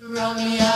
Romeo.